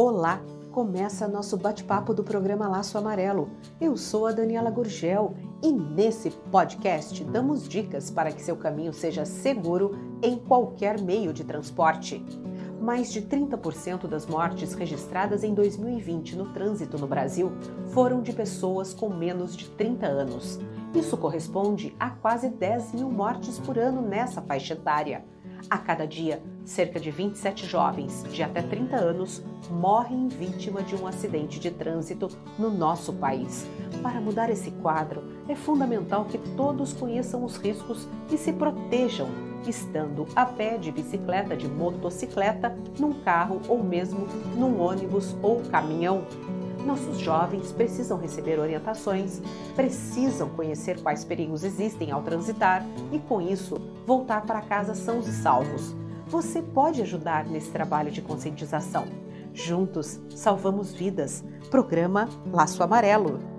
Olá! Começa nosso bate-papo do programa Laço Amarelo. Eu sou a Daniela Gurgel e nesse podcast damos dicas para que seu caminho seja seguro em qualquer meio de transporte. Mais de 30% das mortes registradas em 2020 no trânsito no Brasil foram de pessoas com menos de 30 anos. Isso corresponde a quase 10 mil mortes por ano nessa faixa etária. A cada dia, cerca de 27 jovens de até 30 anos morrem vítima de um acidente de trânsito no nosso país. Para mudar esse quadro, é fundamental que todos conheçam os riscos e se protejam, estando a pé, de bicicleta, de motocicleta, num carro ou mesmo num ônibus ou caminhão. Nossos jovens precisam receber orientações, precisam conhecer quais perigos existem ao transitar e, com isso, voltar para casa sãos e salvos. Você pode ajudar nesse trabalho de conscientização. Juntos, salvamos vidas. Programa Laço Amarelo.